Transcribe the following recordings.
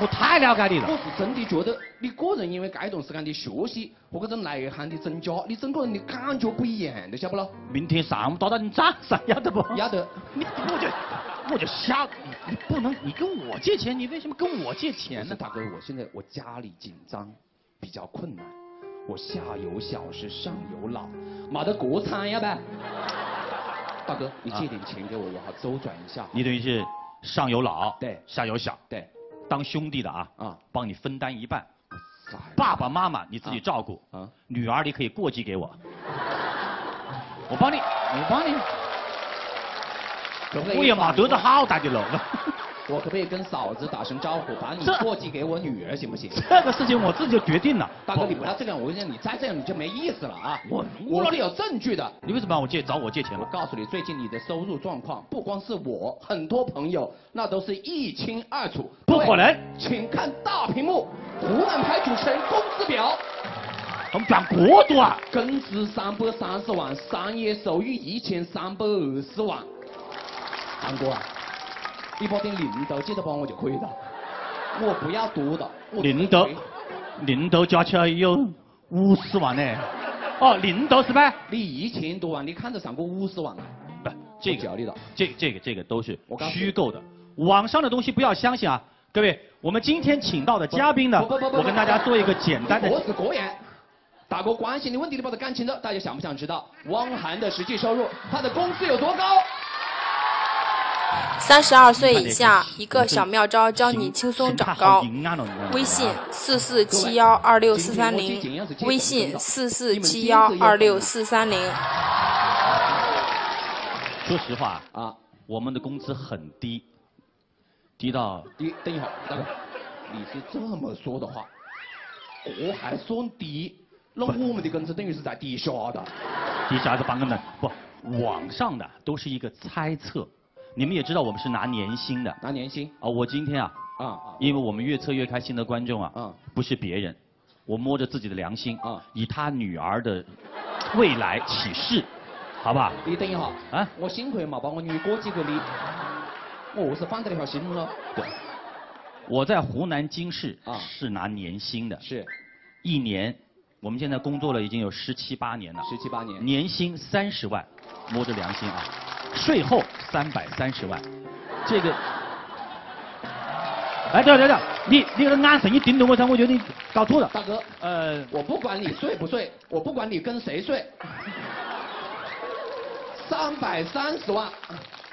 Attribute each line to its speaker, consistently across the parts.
Speaker 1: 我太了解你了。
Speaker 2: 我是真的觉得你个人因为这段时间的学习和这种内涵的增加，你整个人的感觉不一样的，晓不咯？
Speaker 1: 明天上午打到你早上要得不？
Speaker 2: 要得。
Speaker 1: 你我就我就瞎，你你不能你跟我借钱，你为什么跟我借钱呢？
Speaker 2: 大哥，我现在我家里紧张，比较困难，我下有小是上有老，没得国产要不？大哥，你借点钱给我，我好周转一下。
Speaker 1: 你等于是上有老，
Speaker 2: 对，
Speaker 1: 下有小，
Speaker 2: 对，
Speaker 1: 当兄弟的啊，
Speaker 2: 啊，
Speaker 1: 帮你分担一半。爸爸妈妈你自己照顾，啊，女儿你可以过继给我，我帮你，我帮你。我也没得到好大的喽。
Speaker 2: 我可不可以跟嫂子打声招呼，把你过继给我女儿，行不行？
Speaker 1: 这个事情我自己就决定了。
Speaker 2: 大哥，你不要这样，我跟你讲，你再这样你就没意思了啊！我我是有证据的。
Speaker 1: 你为什么让我借找我借钱？
Speaker 2: 我告诉你，最近你的收入状况，不光是我，很多朋友那都是一清二楚。
Speaker 1: 不可能，
Speaker 2: 请看大屏幕，湖南台主持人工资表。
Speaker 1: 我们赚过多啊！
Speaker 2: 工资三百三十万，商业收入一千三百二十万。韩哥啊，你把点零头记得帮我就可以了。我不要多的。
Speaker 1: 零头，零头加起来有五十万呢。哦，零头是吧？
Speaker 2: 你一千多万，你看得上过五十万啊？
Speaker 1: 不，这个这这个这个都是虚构的，网上的东西不要相信啊！各位，我们今天请到的嘉宾呢，我跟大家做一个简单的。
Speaker 2: 各式各样。大哥关心的问题你把它讲清楚，大家想不想知道汪涵的实际收入，他的工资有多高？
Speaker 3: 三十二岁以下，一个小妙招教你轻松长高。微信四四七幺二六四三零，微信四四七幺二六四三零。
Speaker 1: 说实话啊，我们的工资很低，低到
Speaker 2: 低。等一下，大哥，你是这么说的话，我还算低？那我们的工资等于是在底下的。
Speaker 1: 底下的半个呢，不，网上的都是一个猜测。你们也知道我们是拿年薪的，
Speaker 2: 拿年薪。
Speaker 1: 啊！我今天啊，啊，因为我们越测越开心的观众啊，啊，不是别人，我摸着自己的良心啊，以他女儿的未来起誓，好不好？
Speaker 2: 你等一下啊！我幸亏嘛把我女过继给你，我是放这条心了。
Speaker 1: 对，我在湖南经视啊。是拿年薪的，
Speaker 2: 是，
Speaker 1: 一年，我们现在工作了已经有十七八年了，
Speaker 2: 十七八年，
Speaker 1: 年薪三十万，摸着良心啊。税后三百三十万，这个，哎，对对对，你你那个眼神一盯着我，我觉得你搞错了。
Speaker 2: 大哥，呃，我不管你睡不睡，我不管你跟谁睡，三百三十万，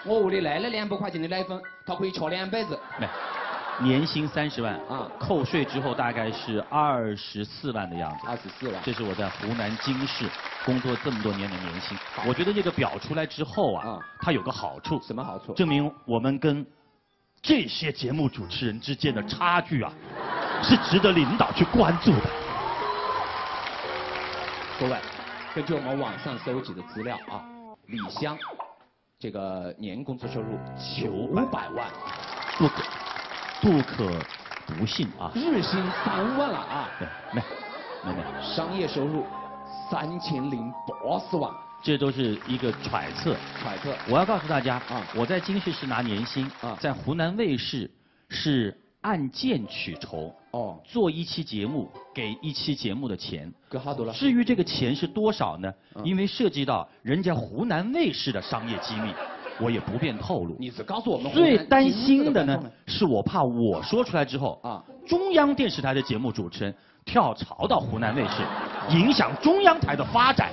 Speaker 2: 我屋里来了两百块钱的奶粉，他可以吃两辈子。
Speaker 1: 没。年薪三十万啊，扣税之后大概是二十四万的样子。
Speaker 2: 二十四万，
Speaker 1: 这是我在湖南经视工作这么多年的年薪。我觉得这个表出来之后啊，它有个好处。
Speaker 2: 什么好处？
Speaker 1: 证明我们跟这些节目主持人之间的差距啊，是值得领导去关注的。
Speaker 2: 各位，根据我们网上搜集的资料啊，李湘这个年工资收入九百万，
Speaker 1: 不可。不可不信啊！
Speaker 2: 日薪三万了啊！
Speaker 1: 对，没，没没。
Speaker 2: 商业收入三千零八十万，
Speaker 1: 这都是一个揣测。
Speaker 2: 揣测。
Speaker 1: 我要告诉大家啊，我在京视是拿年薪啊，在湖南卫视是按件取酬。哦。做一期节目给一期节目的钱。
Speaker 2: 给好多了。
Speaker 1: 至于这个钱是多少呢？因为涉及到人家湖南卫视的商业机密。我也不便透露。
Speaker 2: 你只告诉我们。
Speaker 1: 最担心的呢，是我怕我说出来之后啊，中央电视台的节目主持人跳槽到湖南卫视，影响中央台的发展。